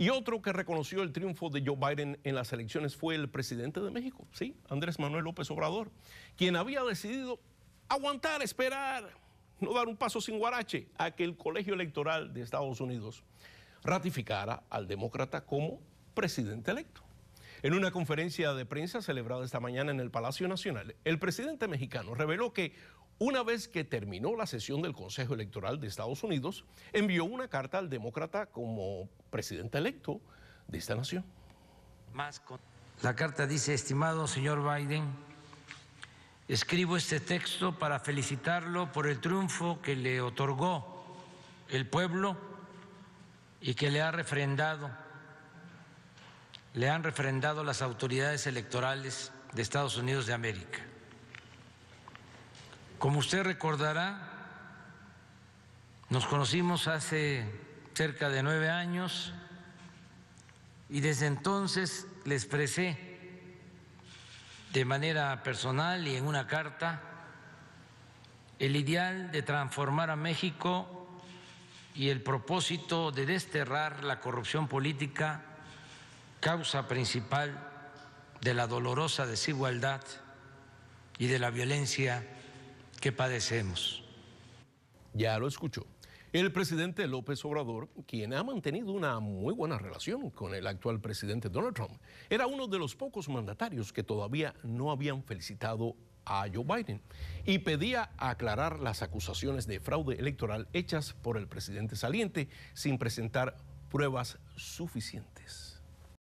Y otro que reconoció el triunfo de Joe Biden en las elecciones fue el presidente de México, sí, Andrés Manuel López Obrador, quien había decidido aguantar, esperar, no dar un paso sin guarache a que el colegio electoral de Estados Unidos ratificara al demócrata como presidente electo. En una conferencia de prensa celebrada esta mañana en el Palacio Nacional, el presidente mexicano reveló que una vez que terminó la sesión del Consejo Electoral de Estados Unidos, envió una carta al demócrata como presidente electo de esta nación. La carta dice, estimado señor Biden, escribo este texto para felicitarlo por el triunfo que le otorgó el pueblo y que le ha refrendado, le han refrendado las autoridades electorales de Estados Unidos de América. Como usted recordará, nos conocimos hace cerca de nueve años y desde entonces le expresé de manera personal y en una carta el ideal de transformar a México y el propósito de desterrar la corrupción política, causa principal de la dolorosa desigualdad y de la violencia que padecemos. Ya lo escuchó. El presidente López Obrador, quien ha mantenido una muy buena relación con el actual presidente Donald Trump, era uno de los pocos mandatarios que todavía no habían felicitado a Joe Biden y pedía aclarar las acusaciones de fraude electoral hechas por el presidente saliente sin presentar pruebas suficientes.